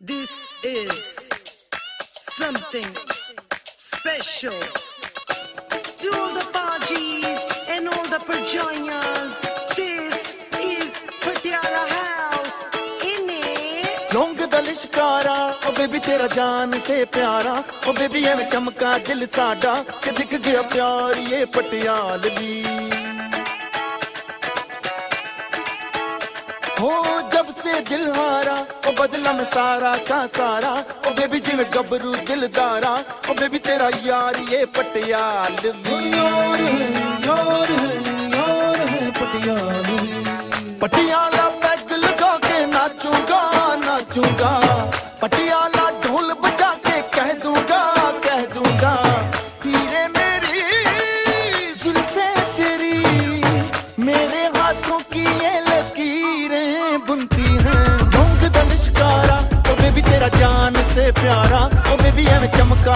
This is something special. To all the Baji's and all the Perjoyas, this is Patiala House. In it. ਲੌਂਗ ਦਾ ਲਿਸ਼ਕਾਰਾ ਉਹ baby ਤੇਰਾ ਜਾਨ ਸੇ ਪਿਆਰਾ ਉਹ baby ਐਵੇਂ ਚਮਕਾ ਦਿਲ ਸਾਡਾ ਕਿ ਦਿਖ ਗਿਆ ਪਿਆਰ ਇਹ ਪਟਿਆਲਵੀ हो जब से दिल हारा ओ बदला में सारा का सारा। ओ बेबी जिम में गबरू दिलदारा। ओ बेबी तेरा यार ये पटियाल योर है योर है योर है पटियाल पटियाला पैग लगा के नाचूँगा नाचूँगा। पटियाला ढोल बजा ਸੇ ਪਿਆਰਾ ਉਹ ਬੇਬੀ ਐਵੇਂ ਚਮਕਾ